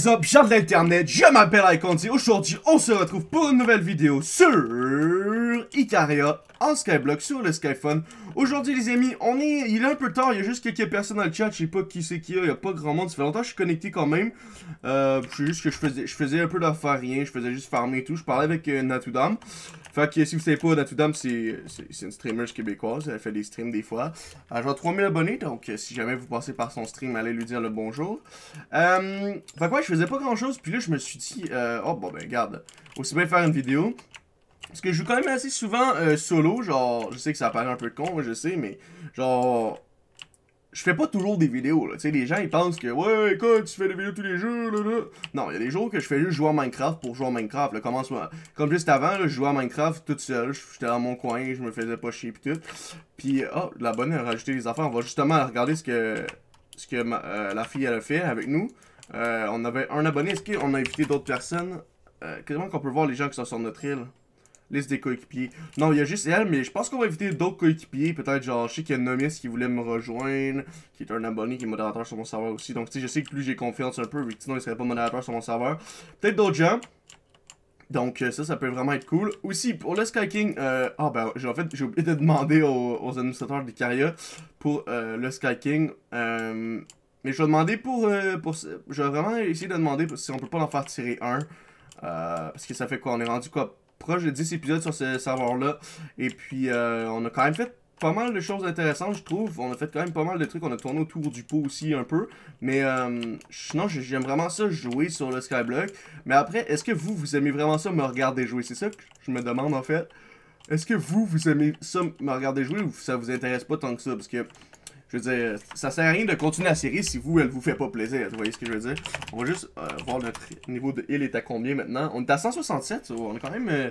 is up, gens de l'internet, je m'appelle Iconti. Aujourd'hui, on se retrouve pour une nouvelle vidéo sur Icaria en Skyblock sur le Skyphone. Aujourd'hui, les amis, on est, il est un peu tard, il y a juste quelques personnes dans le chat, je sais pas qui c'est qui, il y a pas grand monde, ça fait longtemps que je suis connecté quand même. Euh, c'est juste que je faisais, je faisais un peu d'affaires rien, je faisais juste farmer et tout, je parlais avec euh, Natudam. Fait que si vous savez pas, Natudam, c'est une streamer québécoise, elle fait des streams des fois. Elle a 3000 abonnés, donc euh, si jamais vous passez par son stream, allez lui dire le bonjour. Euh, fait que ouais, je faisais pas grand chose, puis là je me suis dit, euh, oh bon ben regarde, aussi bien faire une vidéo. Parce que je joue quand même assez souvent euh, solo, genre, je sais que ça paraît un peu con, je sais, mais genre, je fais pas toujours des vidéos, là. Tu sais, les gens, ils pensent que, ouais, écoute, tu fais des vidéos tous les jours, là, là. Non, il y a des jours que je fais juste jouer à Minecraft pour jouer à Minecraft, là. Comment Comme juste avant, là, je jouais à Minecraft toute seule. J'étais dans mon coin, je me faisais pas chier pis tout. Puis, oh, la bonne a rajouté des affaires. On va justement regarder ce que, ce que euh, la fille, elle a fait avec nous. Euh, on avait un abonné. Est-ce qu'on a invité d'autres personnes? Euh, comment qu'on peut voir les gens qui sont sur notre île? Liste des coéquipiers. Non, il y a juste elle, mais je pense qu'on va inviter d'autres coéquipiers. Peut-être, genre, je sais qu'il y a Nomis qui voulait me rejoindre, qui est un abonné, qui est modérateur sur mon serveur aussi. Donc, tu sais, je sais que plus j'ai confiance un peu, sinon il serait pas modérateur sur mon serveur. Peut-être d'autres gens. Donc, euh, ça, ça peut vraiment être cool. Aussi, pour le Sky King, euh, ah ben, en fait, j'ai oublié de demander aux, administrateurs d'Icaria pour euh, le Sky King. mais je vais demander pour, pour. Je vais vraiment essayer de demander si on peut pas en faire tirer un. parce que ça fait quoi? On est rendu quoi? Proche de 10 épisodes sur ce serveur-là. Et puis, euh, on a quand même fait pas mal de choses intéressantes, je trouve. On a fait quand même pas mal de trucs. On a tourné autour du pot aussi un peu. Mais euh, sinon, j'aime vraiment ça jouer sur le Skyblock. Mais après, est-ce que vous, vous aimez vraiment ça me regarder jouer? C'est ça que je me demande en fait. Est-ce que vous, vous aimez ça me regarder jouer ou ça vous intéresse pas tant que ça? Parce que je veux dire, ça sert à rien de continuer la série si vous, elle vous fait pas plaisir. Vous voyez ce que je veux dire? On va juste euh, voir notre niveau de heal est à combien maintenant. On est à 167, on est quand même, euh,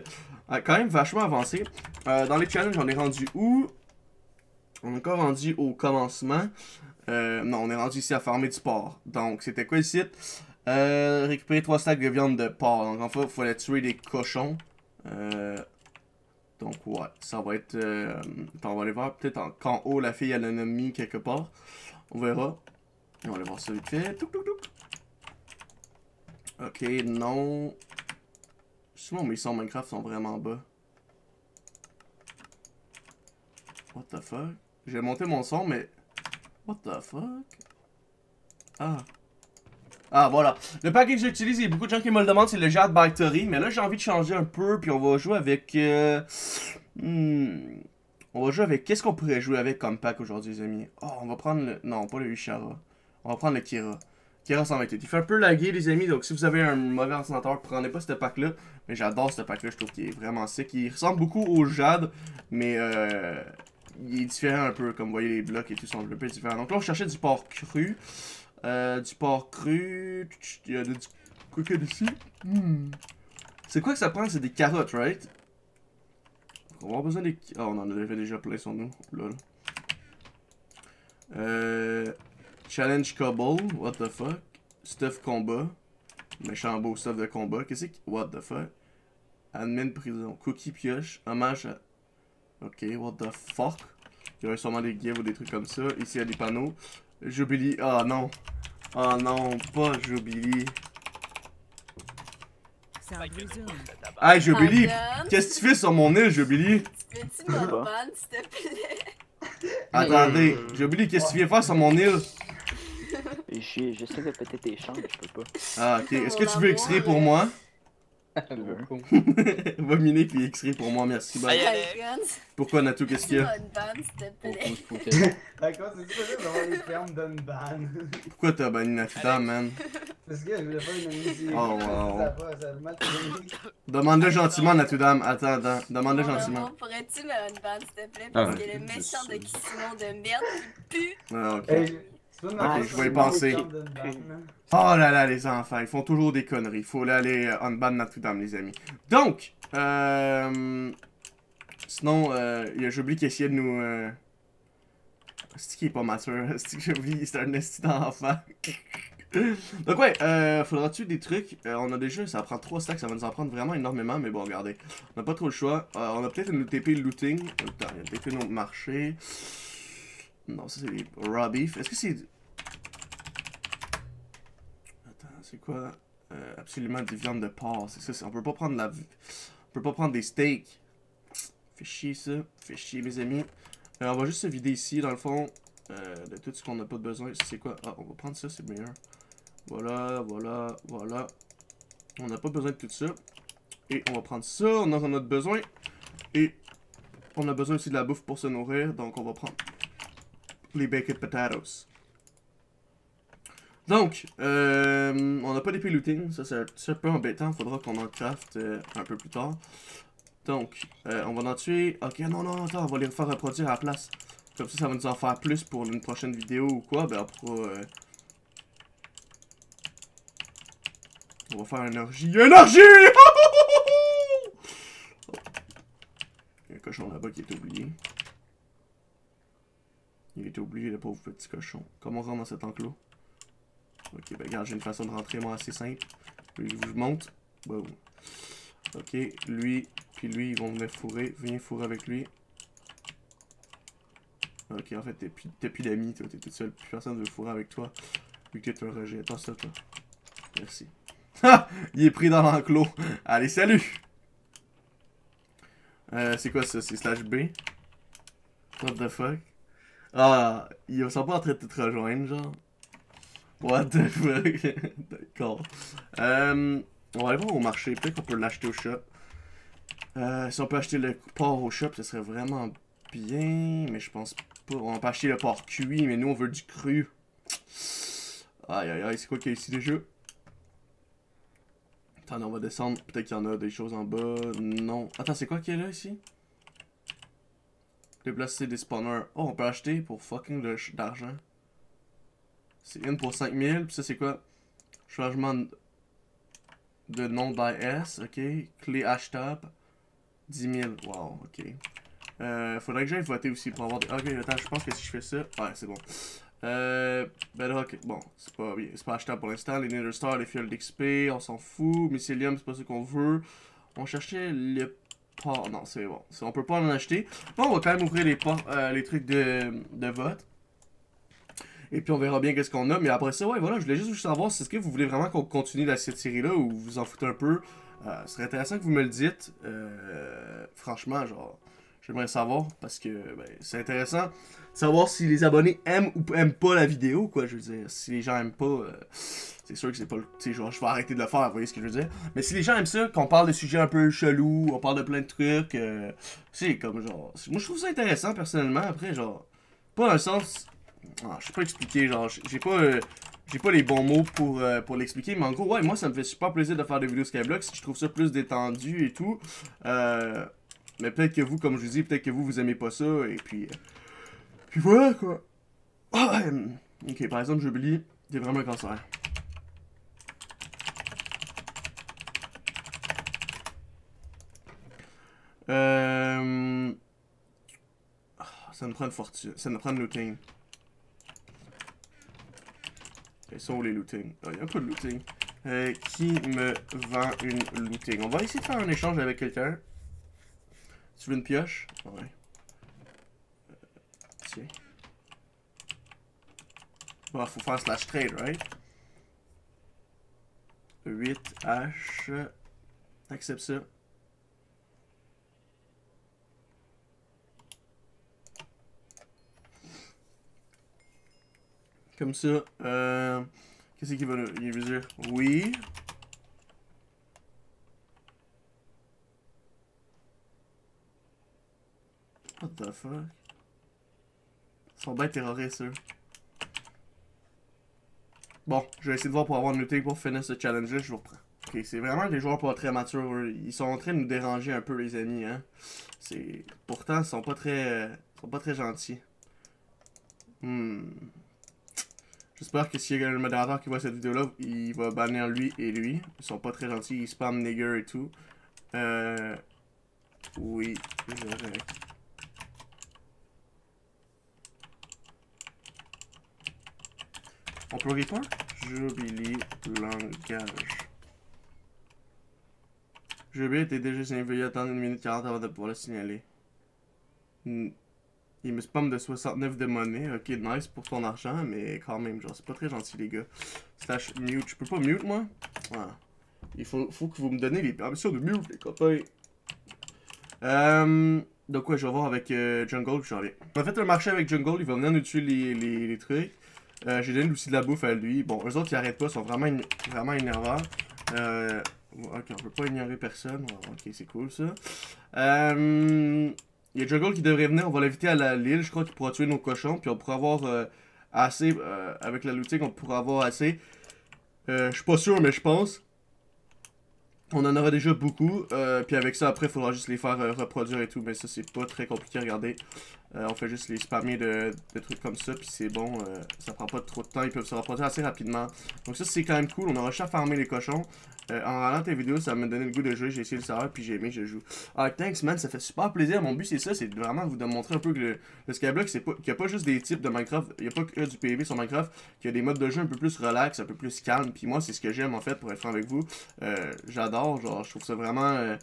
quand même vachement avancé. Euh, dans les challenges, on est rendu où? On est encore rendu au commencement. non, on est rendu ici à farmer du porc. Donc, c'était quoi ici? récupérer 3 stacks de viande de porc. Donc, en fait, il fallait tuer des cochons. Donc, ouais, ça va être... Euh, on va aller voir peut-être qu'en haut, la fille, elle a quelque part. On verra. On va aller voir ça vite fait. Ok, non. Sinon, mes sons Minecraft sont vraiment bas. What the fuck? J'ai monté mon son, mais... What the fuck? Ah. Ah, voilà. Le package que j'utilise, il y a beaucoup de gens qui me le demandent, c'est le Jade Factory. Mais là, j'ai envie de changer un peu, puis on va jouer avec... Euh... Hmm, on va jouer avec... Qu'est-ce qu'on pourrait jouer avec comme pack aujourd'hui, les amis? Oh, on va prendre le... Non, pas le Ushara. On va prendre le Kira. Kira 128. Il fait un peu laguer, les amis, donc si vous avez un mauvais ordinateur, prenez pas ce pack-là. Mais j'adore ce pack-là, je trouve qu'il est vraiment sick. Il ressemble beaucoup au Jade, mais... Euh... Il est différent un peu, comme vous voyez, les blocs et tout sont un peu différents. Donc là, on cherchait du porc cru. Euh, du porc cru. Il y a du coca ici. Hmm. C'est quoi que ça prend? C'est des carottes, right? On va avoir besoin des... Oh, on en avait déjà plein sur nous. Lol. Euh... Challenge Cobble. What the fuck? Stuff combat. Méchant beau stuff de combat. Qu'est-ce que... What the fuck? Admin prison. Cookie pioche. Hommage à... Ok, what the fuck? Il y aurait sûrement des gives ou des trucs comme ça. Ici, il y a des panneaux. Jubilee. Oh non. Oh non, pas Jubilee. Hey Jubilee, qu'est-ce que tu fais sur mon île, Jubilee? Peux-tu me s'il te plaît? Attendez, Jubilee, qu'est-ce que tu viens faire sur mon île? J'essaie de péter tes chambres, je peux pas. Ah, ok. Est-ce que tu veux extraire pour moi? Va miner puis écrire pour moi, merci. Bye. Pourquoi Natou, qu'est-ce qu'il y a? D'accord, c'est super d'avoir les fermes d'Unban. Pourquoi t'as banni Nafuta, man? Parce que je voulais pas une amitié. Oh wow. Demande-le gentiment, Natudam. Attends, attends. Demande-le gentiment. Pourrais-tu me unban, s'il te plaît? Parce que le méchant de Kissimo de merde, il pue. Ah, ok. Ok, je vais y penser. Oh là là, les enfants, ils font toujours des conneries. Il faut aller en ban Notre-Dame, les amis. Donc, euh... Sinon, euh, j'ai oublié qu'il essayait de nous... Euh... C'est qui est pas mature? C'est que j'ai oublié, c'est un esti d'enfant? Donc ouais, euh, faudra tuer des trucs? Euh, on a déjà, ça prend 3 stacks, ça va nous en prendre vraiment énormément, mais bon, regardez. On n'a pas trop le choix. Euh, on a peut-être une TP looting. Il y a TP notre marché. Non, ça c'est raw beef. Est-ce que c'est... Attends, c'est quoi? Euh, Absolument des viandes de porc. On peut pas prendre la... On peut pas prendre des steaks. Fait chier ça. Fait chier mes amis. Euh, on va juste se vider ici, dans le fond, euh, de tout ce qu'on n'a pas besoin. C'est quoi? Ah, on va prendre ça, c'est meilleur. Voilà, voilà, voilà. On n'a pas besoin de tout ça. Et on va prendre ça, on en a besoin. Et on a besoin aussi de la bouffe pour se nourrir, donc on va prendre les baked potatoes. Donc, euh, on n'a pas d'épée looting, ça c'est un peu embêtant, faudra qu'on en craft euh, un peu plus tard. Donc, euh, on va en tuer. Ok, non, non, attends, on va les faire reproduire à la place. Comme ça, ça va nous en faire plus pour une prochaine vidéo ou quoi. Ben, on On va faire énergie. Énergie! Il y a un cochon là-bas qui est oublié. Est oublié, le pauvre petit cochon. Comment on rentre dans cet enclos? Ok, ben regarde, j'ai une façon de rentrer moi assez simple. Je vous montre. Wow. Ok, lui, puis lui, ils vont venir fourrer. Viens fourrer avec lui. Ok, en fait, t'es plus, plus d'amis, toi, t'es toute seule. Plus personne veut fourrer avec toi. Vu que t'es un rejet. Attends ça, toi. Merci. Ha! Il est pris dans l'enclos. Allez, salut! Euh, c'est quoi ça? C'est slash B? What the fuck? Ah, ils sont pas en train de te rejoindre, genre. What the fuck? D'accord. Euh, on va aller voir au marché. Peut-être qu'on peut l'acheter au shop. Euh, si on peut acheter le porc au shop, ce serait vraiment bien. Mais je pense pas. On peut acheter le porc cuit, mais nous on veut du cru. Aïe aïe aïe, c'est quoi qu'il y a ici déjà? Attends, on va descendre. Peut-être qu'il y en a des choses en bas. Non. Attends, c'est quoi qu'il y a là ici? Déplacer des spawners. Oh, on peut acheter pour fucking d'argent. C'est une pour 5000. Puis ça, c'est quoi? Changement de- nom d'IS. Ok? Clé hashtag. 10 000. Wow, ok. Euh, faudrait que j'aille voter aussi pour avoir des. Ok, attends, je pense que si je fais ça. Ouais, c'est bon. Euh. Bedrock, bon, c'est pas, c'est pas achetable pour l'instant. Les Nether Stars, les fioles d'XP, on s'en fout. Mycelium, c'est pas ce qu'on veut. On cherchait le port. Non, c'est bon. On peut pas en acheter. Bon, on va quand même ouvrir les, euh, les trucs de, de vote. Et puis on verra bien qu'est-ce qu'on a. Mais après ça, ouais, voilà, je voulais juste savoir si est-ce que vous voulez vraiment qu'on continue la, cette série-là ou vous vous en foutez un peu? Euh, ce serait intéressant que vous me le dites. Euh, franchement, genre, j'aimerais savoir parce que ben, c'est intéressant savoir si les abonnés aiment ou aiment pas la vidéo, quoi. Je veux dire, si les gens aiment pas, euh, c'est sûr que c'est pas le. Tu genre, je vais arrêter de le faire, vous voyez ce que je veux dire. Mais si les gens aiment ça, qu'on parle de sujets un peu chelous, on parle de plein de trucs, euh, c'est comme genre. Moi, je trouve ça intéressant personnellement. Après, genre, pas le sens. Ah, je sais pas expliquer, genre, j'ai j'ai pas. euh, j'ai pas les bons mots pour, euh, pour l'expliquer, mais en gros, ouais, moi ça me fait super plaisir de faire des vidéos Skyblock. Je trouve ça plus détendu et tout. Euh, mais peut-être que vous, comme je vous dis, peut-être que vous, vous aimez pas ça, et puis. euh, puis voilà quoi. Ah, euh, ok, par exemple, Jubilee, t'es vraiment un cancer. Euh. ah, Ça nous prend une fortune. Ça nous prend une looting. Ils sont les looting? Ah, y a pas de looting. Qui me vend une looting? On va essayer de faire un échange avec quelqu'un. Tu veux une pioche? Ouais. Euh, tiens. Bon, faut faire slash trade, right? 8H. Accepte ça. Comme ça. Euh, Qu'est-ce qu'il va nous dire? Oui. What the fuck? Ils sont bien terroristes, eux. Bon, je vais essayer de voir pour avoir une looting pour finir ce challenge-là, je vous reprends. Ok, c'est vraiment des joueurs pas très matures. Ils sont en train de nous déranger un peu, les amis, hein. C'est... Pourtant, ils sont pas très... ils sont pas très gentils. Hmm... J'espère que s'il y a un modérateur qui voit cette vidéo-là, il va bannir lui et lui. Ils sont pas très gentils, ils spam nigger et tout. Euh... Oui. On peut report? Jubilee langage. Jubilee était déjà signé, veuillez attendre une minute 40 avant de pouvoir le signaler. Il me spam de 69 de monnaie. Ok, nice pour ton argent, mais quand même, genre, c'est pas très gentil, les gars. Slash mute. Je peux pas mute, moi? Ah. Il faut, faut que vous me donnez les permissions de mute, les copains. Euh, donc, ouais, je vais voir avec euh, Jungle, puis j'en reviens. On a fait un marché avec Jungle, il va venir nous tuer les trucs. Euh, J'ai donné aussi de la bouffe à lui. Bon, eux autres, ils arrêtent pas, ils sont vraiment, vraiment énervants. Euh, ok, on peut pas ignorer personne. Ok, c'est cool ça. Euh, il y a Jungle qui devrait venir, on va l'inviter à la l'île. Je crois qu'il pourra tuer nos cochons, puis on pourra avoir euh, assez. euh, avec la looting, on pourra avoir assez. Euh, je suis pas sûr, mais je pense. On en aura déjà beaucoup. euh, puis avec ça, après, il faudra juste les faire euh, reproduire et tout. Mais ça, c'est pas très compliqué à regarder. Euh, on fait juste les spammer de, de trucs comme ça. Puis c'est bon. euh, ça prend pas trop de temps. Ils peuvent se reproduire assez rapidement. Donc ça, c'est quand même cool. On aura réussi à farmer les cochons. Euh, en regardant tes vidéos, ça m'a donné le goût de jouer. J'ai essayé de le savoir. Puis j'ai aimé, je joue. Ah, thanks, man. Ça fait super plaisir. Mon but, c'est ça. C'est vraiment vous démontrer un peu que le, Skyblock, c'est pas, qu'il n'y a pas juste des types de Minecraft. Il n'y a pas que du PvP sur Minecraft. Qu'il y a des modes de jeu un peu plus relax, un peu plus calme. Puis moi, c'est ce que j'aime en fait, pour être franc avec vous. J'adore. Genre, je trouve ça vraiment.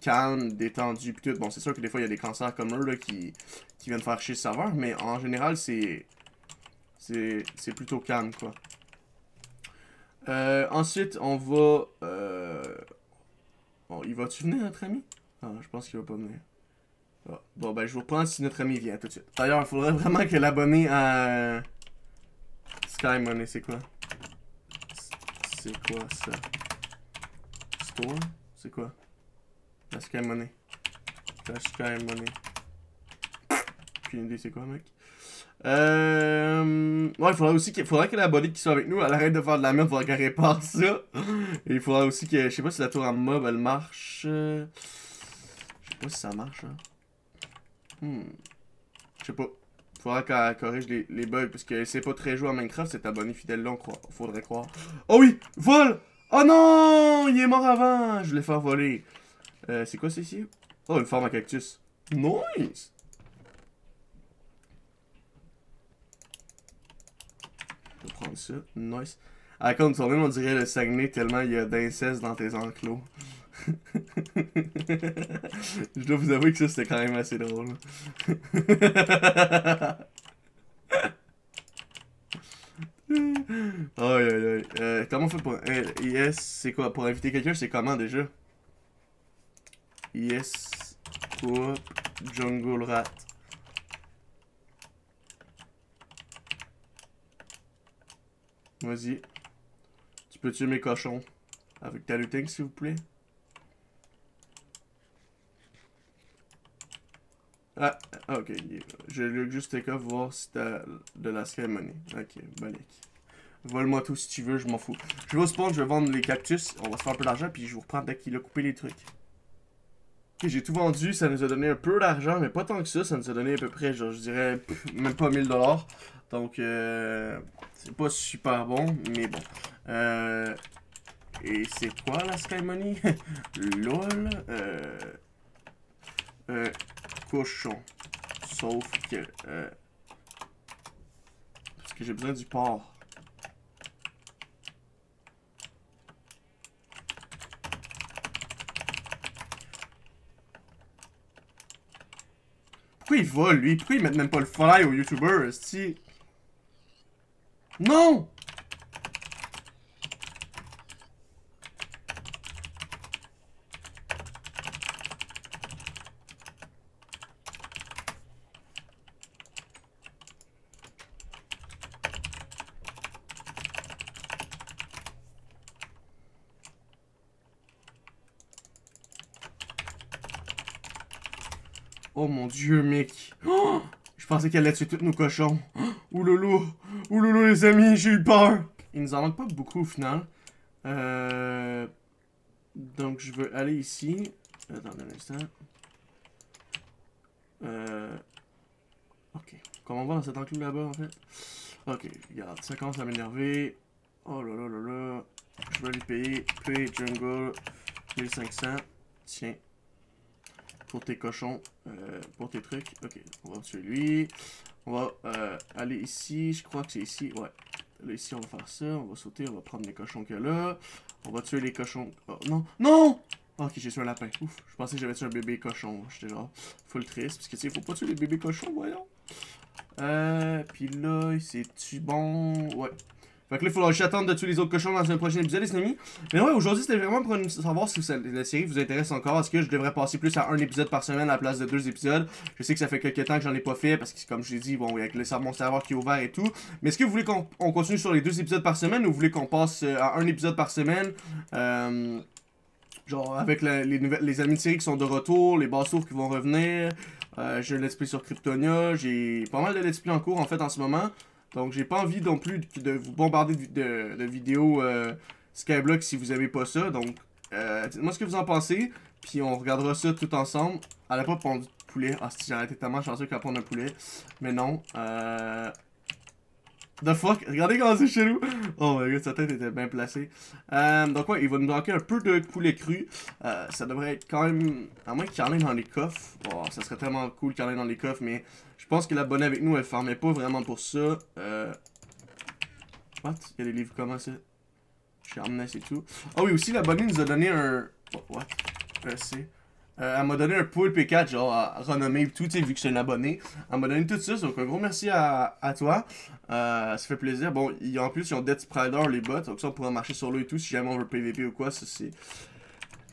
Calme, détendu, puis tout. Bon, c'est sûr que des fois, il y a des cancers comme eux, là, qui, qui viennent faire chier le serveur, mais en général, c'est... C'est c'est plutôt calme, quoi. Euh, ensuite, on va... Euh... Bon, il va-tu venir, notre ami? Ah, je pense qu'il va pas venir. Ah, Bon, ben, je vous reprends si notre ami vient, tout de suite. D'ailleurs, il faudrait vraiment que l'abonné à... Sky Money, c'est quoi? C'est quoi, ça? Store? C'est quoi? La Sky Money. La Sky Money. Aucune idée c'est quoi, mec? Euh... Ouais, il faudrait aussi qu'il faudrait que l'abonné qui soit avec nous, elle arrête de faire de la merde, il faudrait qu'elle répare ça. Et il faudrait aussi que, je sais pas si la tour en mob, elle marche. Je sais pas si ça marche, hein. Hmm. Je sais pas. Faudrait qu'elle corrige les, bugs, parce que c'est pas très joué à Minecraft, cet abonné fidèle-là, on croit. Faudrait croire. Oh oui! Vol! Oh non! Il est mort avant! Je l'ai fait voler. Euh, c'est quoi ça ici? Oh, une forme à cactus. Nice! Je vais prendre ça. Nice. À compte on dirait le Saguenay tellement il y a d'inceste dans tes enclos. Je dois vous avouer que ça c'était quand même assez drôle. aïe aïe aïe. Euh, comment on fait pour. euh, yes, c'est quoi? Pour inviter quelqu'un, c'est comment déjà? Yes. Coop. Jungle Rat. Vas-y. Tu peux tuer mes cochons. Avec ta looting, s'il vous plaît. Ah, ok. Je vais juste off voir si t'as de la money. Ok, balik. Vole-moi tout si tu veux, je m'en fous. Je vais au spawn, je vais vendre les cactus. On va se faire un peu d'argent, puis je vous reprends dès qu'il a coupé les trucs. J'ai tout vendu, ça nous a donné un peu d'argent, mais pas tant que ça. Ça nous a donné à peu près, genre, je dirais, même pas 1000 dollars. Donc, euh, c'est pas super bon, mais bon. Euh, et c'est quoi la Sky Money? LOL. Euh, euh, cochon. Sauf que. Parce que j'ai besoin du porc. Pourquoi il vole, lui? Pourquoi il met même pas le fly aux youtubeurs, si Non! Oh mon dieu, mec. Je pensais qu'elle allait tuer tous nos cochons. Ouloulou. Ouloulou, les amis, j'ai eu peur. Il nous en manque pas beaucoup au final. Euh... Donc, je veux aller ici. Attendez un instant. Euh... Ok. Comment on va dans cet enclos là-bas, en fait? Ok, regarde, ça commence à m'énerver. Oh là là là là. Je vais lui payer. Pay Jungle 1500. Tiens pour tes cochons, euh, pour tes trucs. Ok, on va tuer lui. On va euh, aller ici, je crois que c'est ici, ouais. Là, ici, on va faire ça, on va sauter, on va prendre les cochons qu'il y a là. On va tuer les cochons. Oh, non, non! Ok, j'ai tué un lapin. Ouf, je pensais que j'avais tué un bébé cochon. J'étais genre full triste, parce que tu sais, faut pas tuer les bébés cochons, voyons. Euh, puis là, c'est-tu bon? Ouais. Fait que là, il faudra juste attendre de tuer les autres cochons dans un prochain épisode, les amis. Mais ouais, aujourd'hui, c'était vraiment pour savoir si la série vous intéresse encore. Est-ce que je devrais passer plus à un épisode par semaine à la place de deux épisodes? Je sais que ça fait quelques temps que j'en ai pas fait parce que, comme je l'ai dit, bon, avec le mon serveur qui est ouvert et tout. Mais est-ce que vous voulez qu'on continue sur les deux épisodes par semaine ou vous voulez qu'on passe euh, à un épisode par semaine? Euh, genre, avec les, amis de série qui sont de retour, les bass qui vont revenir. J'ai un let's play sur Kryptonia. J'ai pas mal de let's play en cours, en fait, en ce moment. Donc, j'ai pas envie non plus de, vous bombarder de, vidéos euh, Skyblock si vous avez pas ça. Donc, euh, dites-moi ce que vous en pensez. Puis, on regardera ça tout ensemble. Elle a pas pondu de poulet. Ah, si j'aurais été tellement chanceux qu'elle ponde un poulet. Mais non. Euh... The fuck? Regardez comment c'est chelou! Oh my god, sa tête était bien placée. Euh, donc ouais, il va nous manquer un peu de poulet cru. Ça devrait être quand même... À moins qu'il y en ait dans les coffres. Oh, ça serait tellement cool qu'il y en ait dans les coffres, mais pense que l'abonné avec nous, elle farmait pas vraiment pour ça. Euh... What? Il y a des livres comment ça? Sharpness et tout. Ah oui, aussi l'abonné nous a donné un... Oh, what? c'est... Euh, elle m'a donné un pool P4, genre, à renommer tout, tu sais, vu que suis un abonné. Elle m'a donné tout ça, donc un gros merci à, toi. Euh, ça fait plaisir. Bon, y en plus, ils ont Dead Sprider, les bots, donc ça, on pourra marcher sur l'eau et tout, si jamais on veut PVP ou quoi, ça, c'est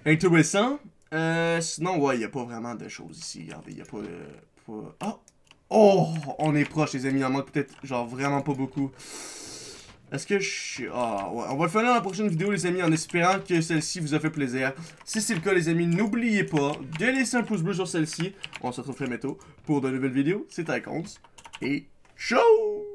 intéressant. Euh, sinon, ouais, il a pas vraiment de choses ici, regardez, il a pas de... Oh! Oh! On est proche, les amis, il en manque peut-être, genre, vraiment pas beaucoup. Est-ce que je suis... Ah, ouais. On va le faire dans la prochaine vidéo, les amis, en espérant que celle-ci vous a fait plaisir. Si c'est le cas, les amis, n'oubliez pas de laisser un pouce bleu sur celle-ci. On se retrouve très bientôt pour de nouvelles vidéos. C'était Icons. Et ciao